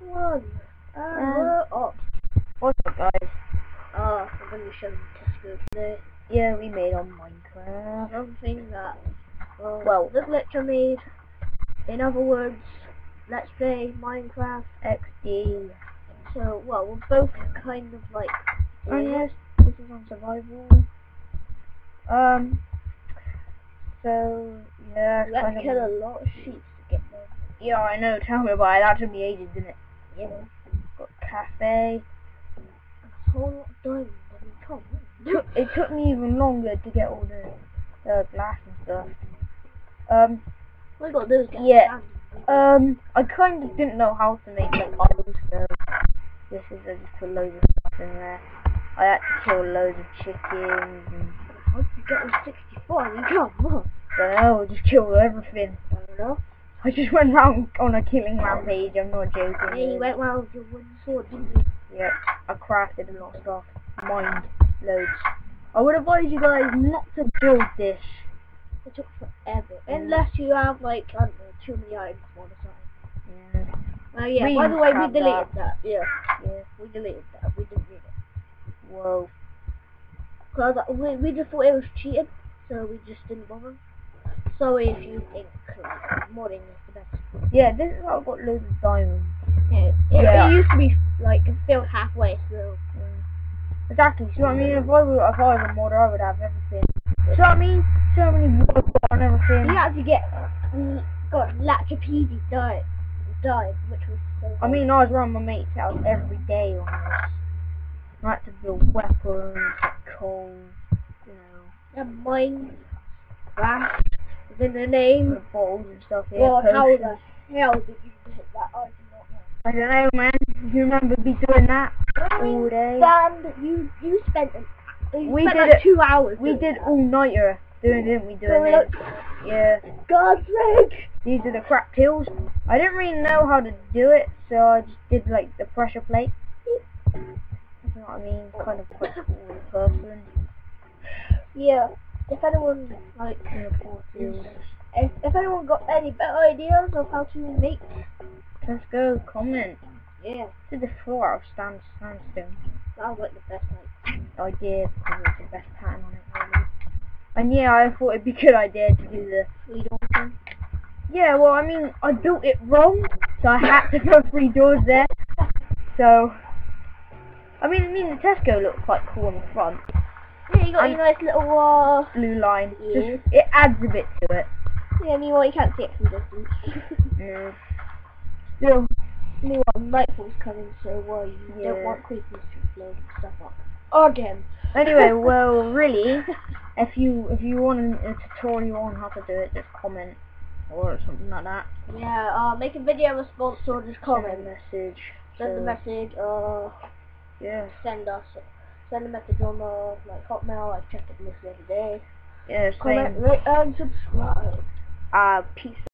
One. Uh, Um, we're up. What's up, guys? Uh, I'm going to show you Tesco today. Yeah, we made on Minecraft. Something that, well, Well- this lecture made. In other words, let's play Minecraft. XD. So, well, we're both kind of like. Oh yes, this is on survival. Um. So yeah, We had kind to of- kill a lot of sheep to get there. Yeah, I know. Tell me about it. That took me ages, didn't it? Yeah. Got cafe. A whole lot of diamonds. I mean, come on. It took me even longer to get all the uh, glass and stuff. Um. We got those guys. Yeah. Um. I kind of didn't know how to make like idols, so this is I just put loads of stuff in there. I had to kill loads of chickens and How did you get on 64? I mean, come on. don't know, just kill everything. I don't know. I just went round on a killing rampage. I'm not joking. And you went round with your wooden sword, didn't you? Yep, I crafted a lot of stuff. Mined loads. I would advise you guys not to build this. It took forever. Mm. Unless you have, like, I don't know, too many items or something. Yeah. Oh yeah, We by the way, we deleted that. that. Yeah, yeah. we deleted that. We didn't need it. Whoa. Cause uh, we, we just thought it was cheated, so we just didn't bother. Sorry if you think, modding is the best. Yeah, this is how I got loads of diamonds. Yeah, it, Yeah. it used to be, like, filled halfway, so... Mm. Exactly. See what I mean? If I were, if I were a modder, I would have everything. See what I mean? So many wood and everything. You had to get, got Lapidity died, died, which was so I mean, I was around my mate's house every day on this. I had to build weapons, like coal, you know, And mine, craft, within the name. the bottles and stuff. Yeah, Well, how the hell did you hit that? I do not know. I don't know, man. You remember me doing that all day? Sand, you you spent an, you We spent did like it- two hours. We did that. all nighter doing, didn't we? So Doing we it. Yeah. God's sake! These are the crap kills. I didn't really know how to do it, so I just did like the pressure plate. You know what I mean? Kind of quite person. Yeah. If anyone like, if, if anyone got any better ideas of how to make, Let's go. Comment. yeah, Did the floor out of stand sandstone? that was like the best like. I did because it's the best pattern on it really. And yeah, I thought it'd be a good idea to do the We don't think. Yeah, well, I mean, I built it wrong, so I had to put three doors there. So, I mean, I mean, the Tesco looks quite cool on the front. Yeah, you got And- your nice little uh. Blue line, Yeah. just it adds a bit to it. Yeah, meanwhile you can't see it from distance. Mm. Still, meanwhile, nightfall's coming, so well you Yeah. don't want creepers to blow stuff up. Again. anyway, well, really, if you if you want a, tutorial on how to do it, just comment or something like that. Yeah, uh, make a video response or just Send a comment. message. Send a message, uh, Yeah, send us, send a message on, uh, like, Hotmail, I check it mostly every day. yeah, Comment, same. rate, and subscribe. Uh, peace.